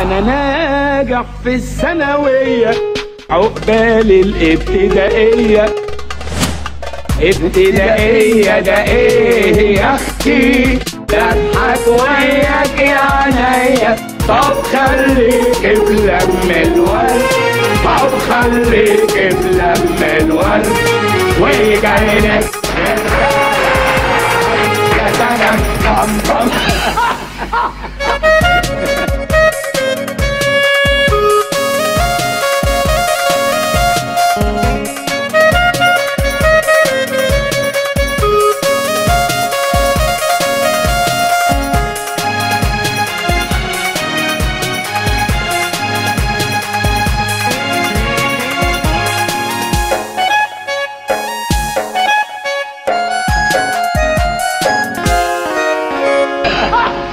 أنا ناجح في الثانوية. عقبال الابتدائية. ابتدائية ده إيه يا أختي؟ بضحك وياك يا عينيا. طب خليك بلم الورد. طب خليك بلم الورد. لك يا سلام طم طم